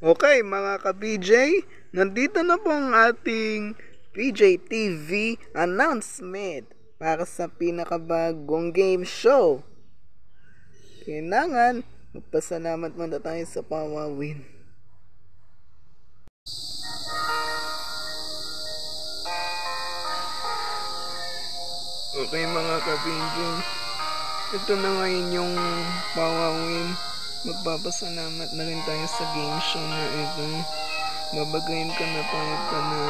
Okay, mga ka-PJ, nandito na po ang ating PJ TV announcement para sa pinakabagong game show. Kailangan, magpasalamat muna tayo sa Pawawin. Okay mga ka-PJ, ito na ngayon yung Pawawin magpapasalamat na rin tayo sa game show na ito. Babagayin ka na tayo pa na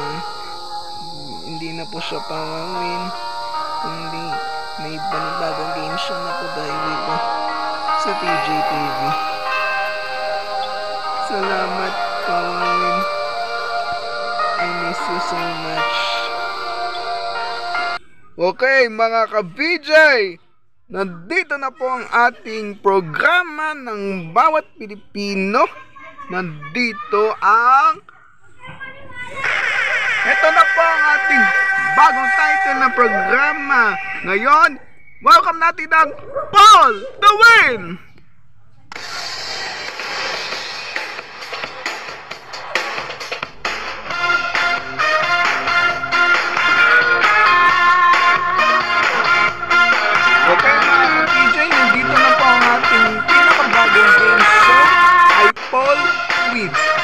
hindi na po siya pawawin. Kundi may panibagong game show na po dahil dito sa TJTV. Salamat pawawin. I miss you so much. Okay mga ka-BJ! Nandito na po ang ating programa ng bawat Pilipino. Nandito ang... Ito na po ang ating bagong title ng programa. Ngayon, welcome natin ang Paul the Win! We.